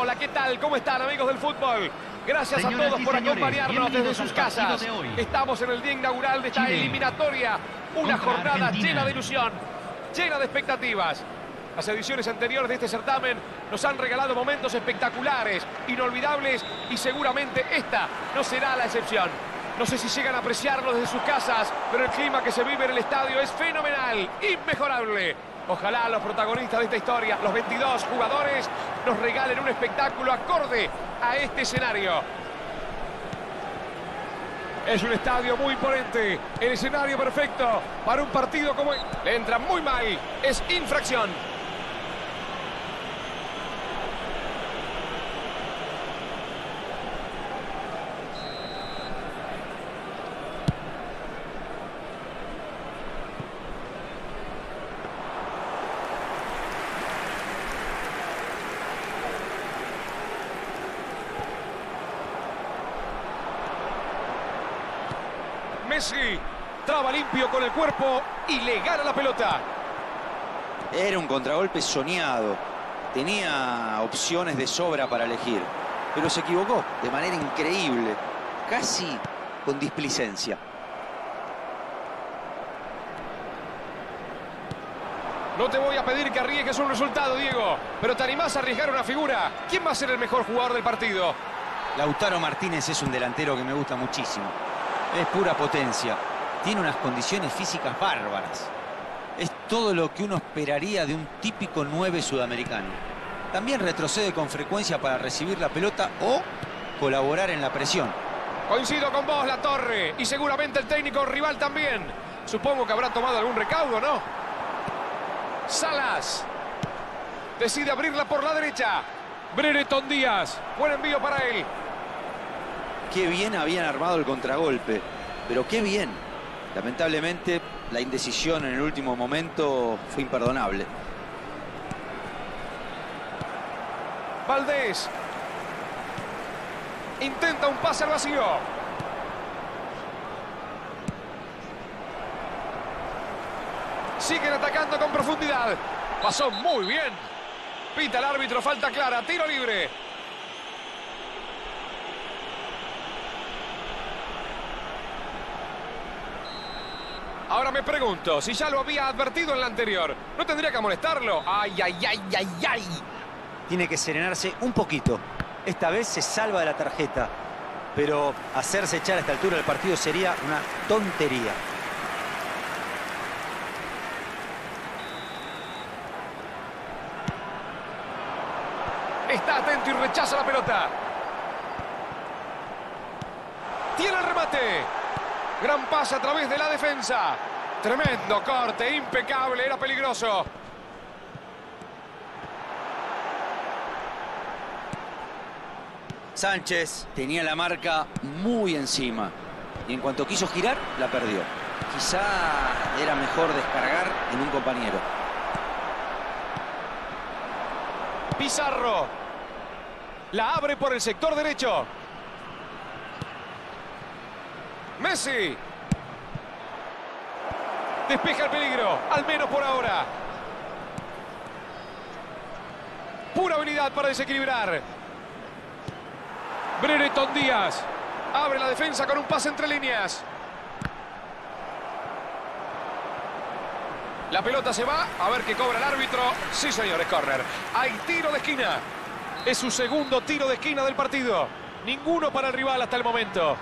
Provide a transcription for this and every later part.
Hola, ¿qué tal? ¿Cómo están amigos del fútbol? Gracias a todos por acompañarnos desde sus casas. Estamos en el día inaugural de esta eliminatoria. Una jornada llena de ilusión, llena de expectativas. Las ediciones anteriores de este certamen nos han regalado momentos espectaculares, inolvidables y seguramente esta no será la excepción. No sé si llegan a apreciarlo desde sus casas, pero el clima que se vive en el estadio es fenomenal, inmejorable. Ojalá los protagonistas de esta historia, los 22 jugadores, nos regalen un espectáculo acorde a este escenario. Es un estadio muy imponente, el escenario perfecto para un partido como... Le entra muy mal, es infracción. Messi. Traba limpio con el cuerpo y le gana la pelota. Era un contragolpe soñado. Tenía opciones de sobra para elegir. Pero se equivocó de manera increíble. Casi con displicencia. No te voy a pedir que arriesgues un resultado, Diego. Pero te animás a arriesgar una figura. ¿Quién va a ser el mejor jugador del partido? Lautaro Martínez es un delantero que me gusta muchísimo. Es pura potencia. Tiene unas condiciones físicas bárbaras. Es todo lo que uno esperaría de un típico 9 sudamericano. También retrocede con frecuencia para recibir la pelota o colaborar en la presión. Coincido con vos, La Torre, y seguramente el técnico rival también. Supongo que habrá tomado algún recaudo, ¿no? Salas. Decide abrirla por la derecha. Brereton Díaz. Buen envío para él. Qué bien habían armado el contragolpe, pero qué bien. Lamentablemente, la indecisión en el último momento fue imperdonable. Valdés. Intenta un pase al vacío. Siguen atacando con profundidad. Pasó muy bien. Pita el árbitro, falta clara, tiro libre. Ahora me pregunto, si ya lo había advertido en la anterior, ¿no tendría que amonestarlo? ¡Ay, ay, ay, ay, ay! Tiene que serenarse un poquito. Esta vez se salva de la tarjeta. Pero hacerse echar a esta altura del partido sería una tontería. Está atento y rechaza la pelota. Tiene el remate. Gran pase a través de la defensa. Tremendo corte, impecable, era peligroso. Sánchez tenía la marca muy encima. Y en cuanto quiso girar, la perdió. Quizá era mejor descargar en un compañero. Pizarro. La abre por el sector derecho. Messi. Despeja el peligro, al menos por ahora. Pura habilidad para desequilibrar. Brereton Díaz. Abre la defensa con un pase entre líneas. La pelota se va. A ver qué cobra el árbitro. Sí, señores, corner. Hay tiro de esquina. Es su segundo tiro de esquina del partido. Ninguno para el rival hasta el momento.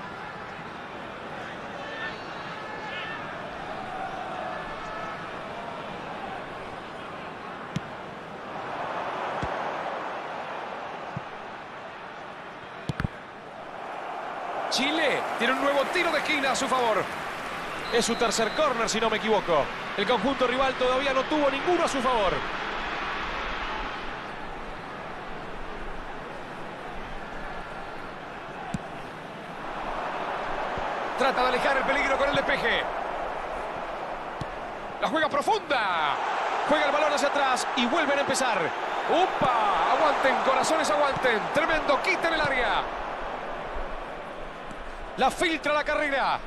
Chile tiene un nuevo tiro de esquina a su favor. Es su tercer córner, si no me equivoco. El conjunto rival todavía no tuvo ninguno a su favor. Trata de alejar el peligro con el despeje. La juega profunda. Juega el balón hacia atrás y vuelven a empezar. ¡Upa! Aguanten, corazones aguanten. Tremendo quita en el área. La filtra la carrera.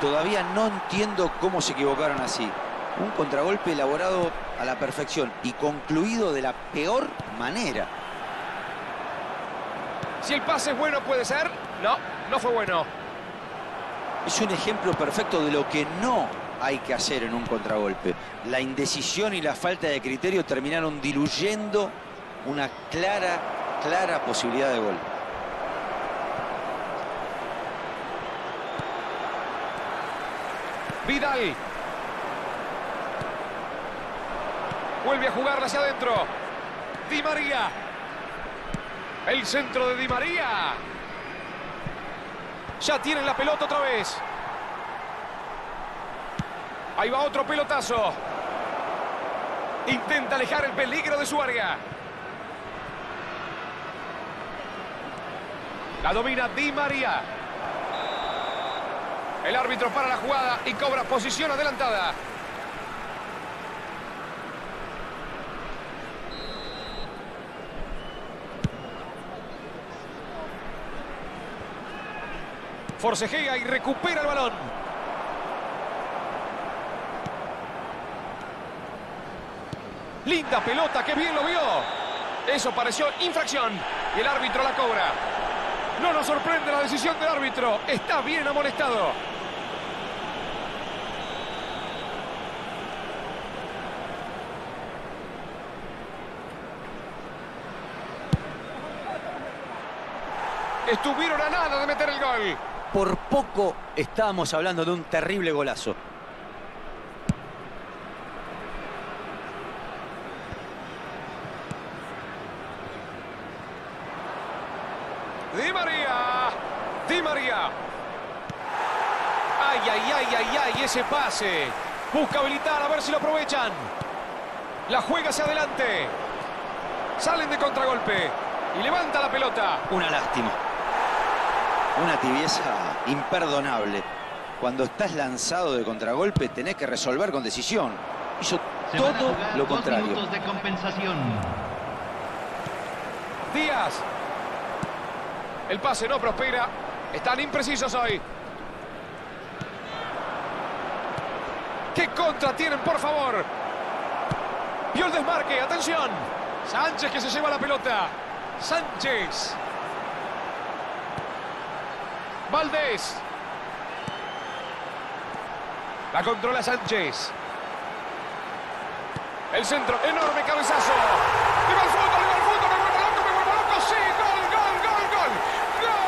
Todavía no entiendo cómo se equivocaron así. Un contragolpe elaborado a la perfección y concluido de la peor manera. Si el pase es bueno, puede ser. No, no fue bueno. Es un ejemplo perfecto de lo que no hay que hacer en un contragolpe. La indecisión y la falta de criterio terminaron diluyendo una clara, clara posibilidad de gol. Vidal. Vuelve a jugarla hacia adentro. Di María. El centro de Di María. Ya tienen la pelota otra vez. Ahí va otro pelotazo. Intenta alejar el peligro de su área. La domina Di María. El árbitro para la jugada y cobra posición adelantada. Forcejea y recupera el balón. Linda pelota, que bien lo vio. Eso pareció infracción y el árbitro la cobra. No nos sorprende la decisión del árbitro. Está bien amonestado. Estuvieron a nada de meter el gol. Por poco estábamos hablando de un terrible golazo. Di María. Di María. Ay, ay, ay, ay, ay, ese pase. Busca habilitar, a ver si lo aprovechan. La juega hacia adelante. Salen de contragolpe. Y levanta la pelota. Una lástima. Una tibieza imperdonable. Cuando estás lanzado de contragolpe tenés que resolver con decisión. Hizo todo lo contrario. de compensación. Díaz. El pase no prospera. Están imprecisos hoy. ¿Qué contra tienen, por favor? Vio el desmarque, atención. Sánchez que se lleva la pelota. Sánchez. Valdés. La controla Sánchez. El centro, enorme cabezazo. ¡Viva el fútbol, viva el fútbol! ¡Me vuelvo loco, me vuelvo loco! ¡Sí! ¡Gol, gol, gol, gol! ¡Gol!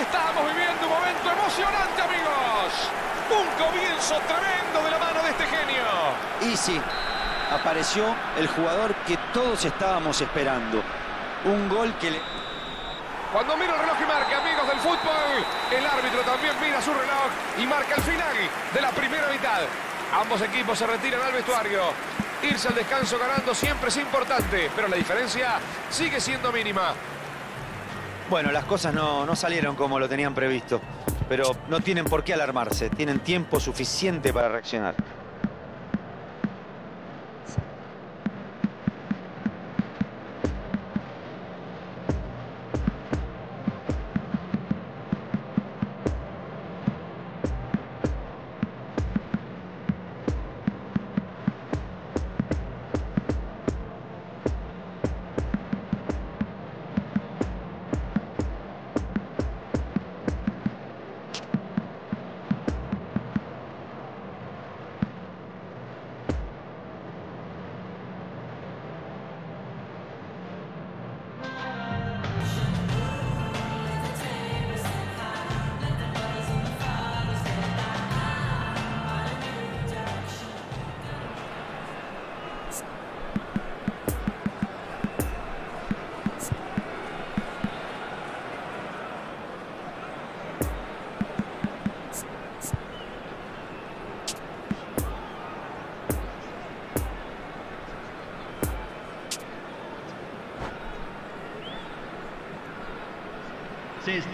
Estamos viviendo un momento emocionante, amigos. Un comienzo tremendo de la mano de este genio. Y sí, apareció el jugador que todos estábamos esperando. Un gol que le... Cuando mira el reloj y marca, amigos del fútbol, el árbitro también mira su reloj y marca el final de la primera mitad. Ambos equipos se retiran al vestuario. Irse al descanso ganando siempre es importante, pero la diferencia sigue siendo mínima. Bueno, las cosas no, no salieron como lo tenían previsto, pero no tienen por qué alarmarse. Tienen tiempo suficiente para reaccionar.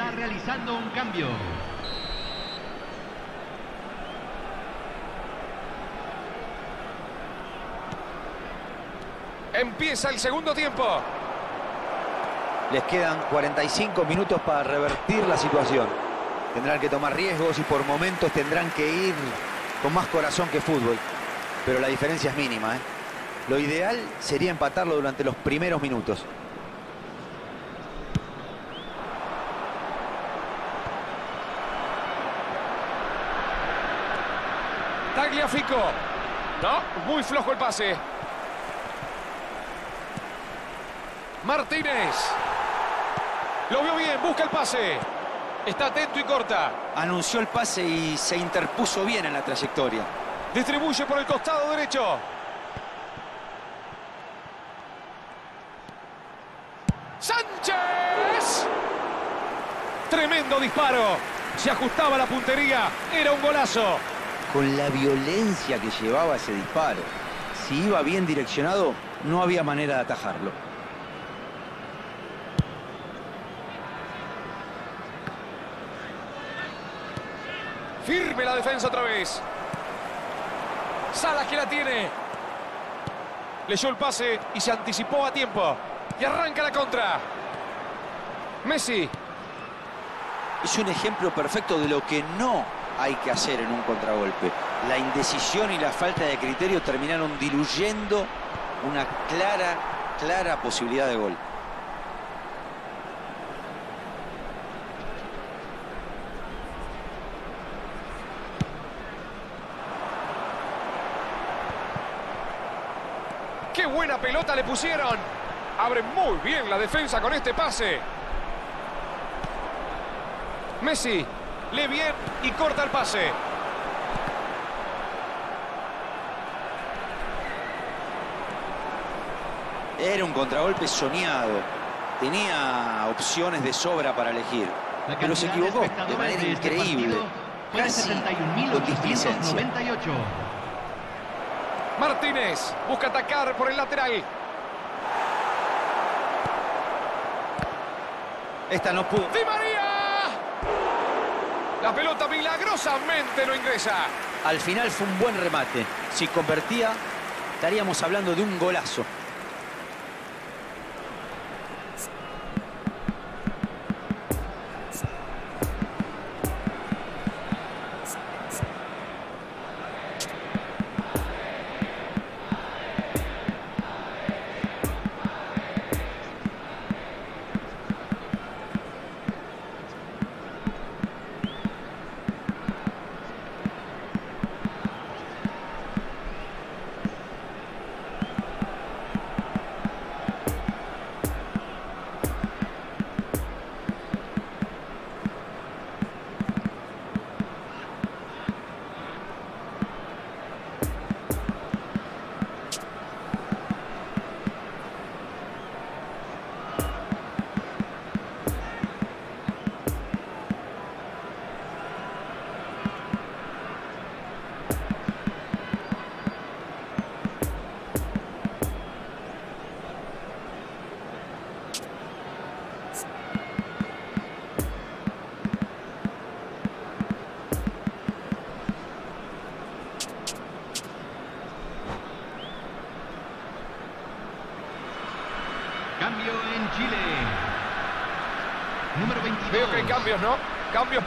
Está realizando un cambio. Empieza el segundo tiempo. Les quedan 45 minutos para revertir la situación. Tendrán que tomar riesgos y por momentos tendrán que ir con más corazón que fútbol. Pero la diferencia es mínima. ¿eh? Lo ideal sería empatarlo durante los primeros minutos. Tagliafico. No, muy flojo el pase. Martínez. Lo vio bien, busca el pase. Está atento y corta. Anunció el pase y se interpuso bien en la trayectoria. Distribuye por el costado derecho. ¡Sánchez! Tremendo disparo. Se ajustaba la puntería. Era un golazo. Con la violencia que llevaba ese disparo. Si iba bien direccionado, no había manera de atajarlo. Firme la defensa otra vez. Salas que la tiene. Leyó el pase y se anticipó a tiempo. Y arranca la contra. Messi. Es un ejemplo perfecto de lo que no hay que hacer en un contragolpe. La indecisión y la falta de criterio terminaron diluyendo una clara, clara posibilidad de gol. ¡Qué buena pelota le pusieron! Abre muy bien la defensa con este pase. Messi lee bien y corta el pase. Era un contragolpe soñado. Tenía opciones de sobra para elegir. Pero se equivocó de manera este increíble. Casi con displicencia. Martínez busca atacar por el lateral. Esta no pudo. ¡Di María! La pelota milagrosamente no ingresa. Al final fue un buen remate. Si convertía, estaríamos hablando de un golazo.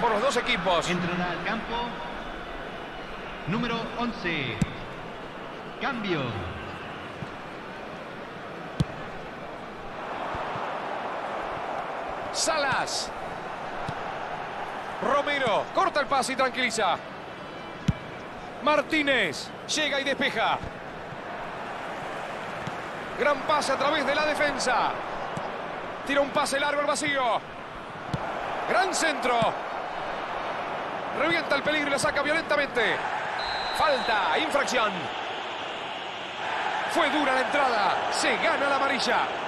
Por los dos equipos. Entrará al campo número 11. Cambio. Salas. Romero. Corta el pase y tranquiliza. Martínez. Llega y despeja. Gran pase a través de la defensa. Tira un pase largo al vacío. Gran centro. Revienta el peligro y la saca violentamente. Falta, infracción. Fue dura la entrada. Se gana la amarilla.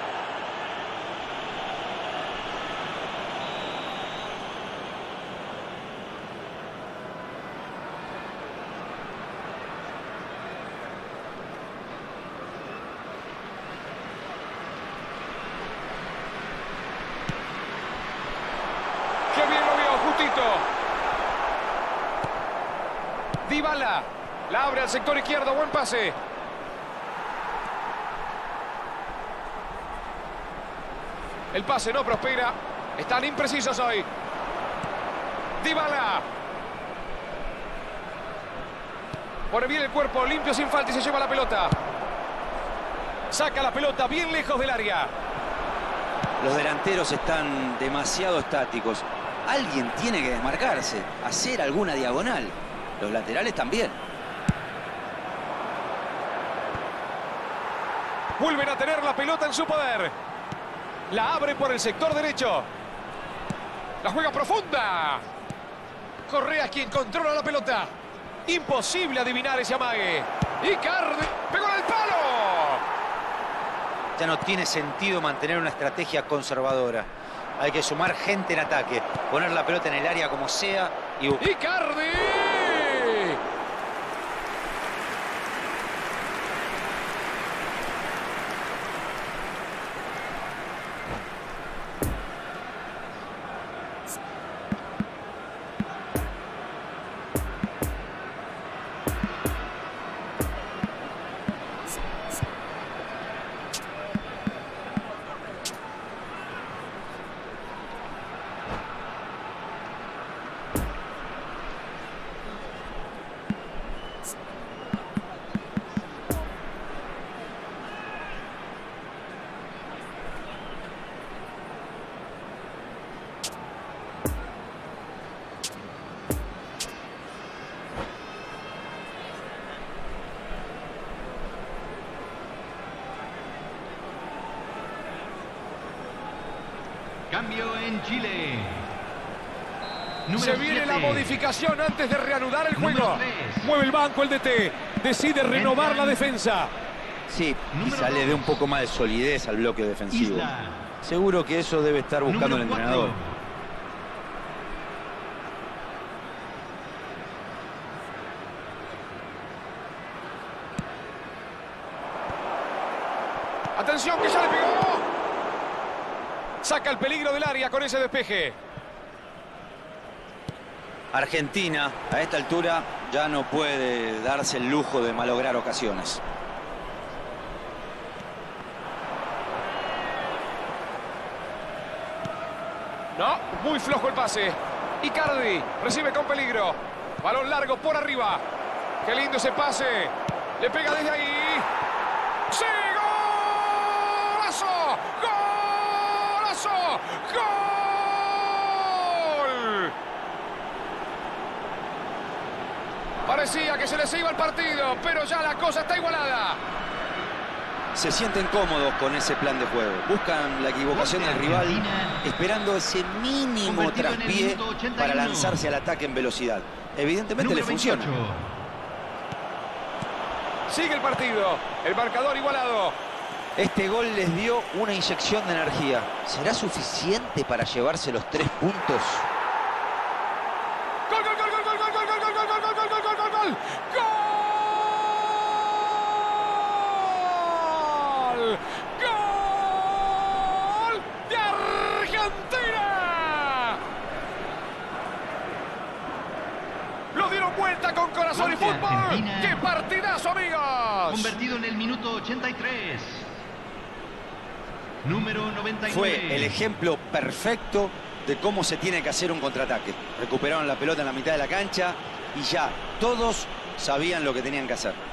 La abre al sector izquierdo. Buen pase. El pase no prospera. Están imprecisos hoy. Dybala. Pone bien el cuerpo, limpio sin falta y se lleva la pelota. Saca la pelota bien lejos del área. Los delanteros están demasiado estáticos. Alguien tiene que desmarcarse, hacer alguna diagonal. Los laterales también. Vuelven a tener la pelota en su poder. La abre por el sector derecho. La juega profunda. Correa quien controla la pelota. Imposible adivinar ese amague. Icardi pegó en el palo. Ya no tiene sentido mantener una estrategia conservadora. Hay que sumar gente en ataque, poner la pelota en el área como sea y... ¡Icardi! En Chile. Se viene la modificación antes de reanudar el juego. Mueve el banco el DT. Decide renovar la defensa. Sí, quizá le dé un poco más de solidez al bloque defensivo. Seguro que eso debe estar buscando el entrenador. Atención que ya le pegó. Saca el peligro del área con ese despeje. Argentina, a esta altura, ya no puede darse el lujo de malograr ocasiones. No, muy flojo el pase. Icardi recibe con peligro. Balón largo por arriba. Qué lindo ese pase. Le pega desde ahí. ¡Sí! ¡Golazo! ¡Golazo! ¡Gol! Parecía que se les iba el partido, pero ya la cosa está igualada. Se sienten cómodos con ese plan de juego. Buscan la equivocación del rival, esperando ese mínimo traspié para lanzarse al ataque en velocidad. Evidentemente le funciona. Sigue el partido. El marcador igualado. Este gol les dio una inyección de energía. ¿Será suficiente para llevarse los tres puntos? Ejemplo perfecto de cómo se tiene que hacer un contraataque. Recuperaron la pelota en la mitad de la cancha y ya todos sabían lo que tenían que hacer.